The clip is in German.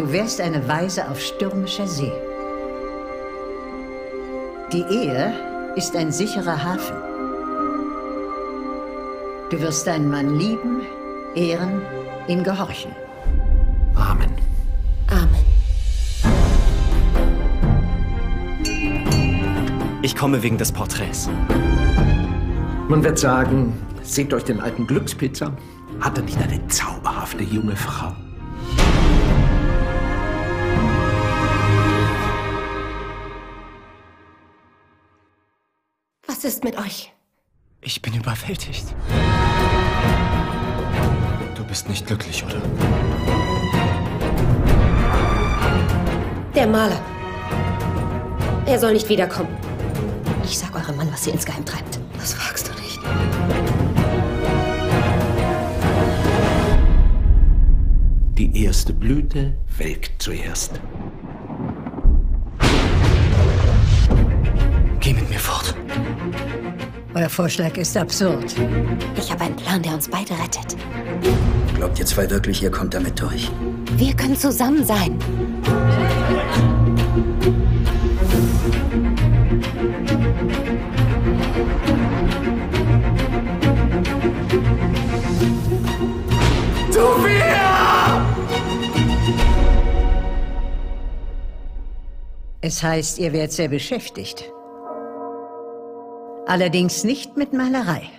Du wärst eine Weise auf stürmischer See. Die Ehe ist ein sicherer Hafen. Du wirst deinen Mann lieben, ehren, ihm gehorchen. Amen. Amen. Ich komme wegen des Porträts. Man wird sagen, seht euch den alten Glückspizza. Hat er nicht eine zauberhafte junge Frau? Was ist mit euch? Ich bin überwältigt. Du bist nicht glücklich, oder? Der Maler. Er soll nicht wiederkommen. Ich sag eurem Mann, was ihr insgeheim treibt. Das fragst du nicht. Die erste Blüte welkt zuerst. Euer Vorschlag ist absurd. Ich habe einen Plan, der uns beide rettet. Glaubt ihr zwei wirklich, ihr kommt damit durch? Wir können zusammen sein. Es heißt, ihr werdet sehr beschäftigt. Allerdings nicht mit Malerei.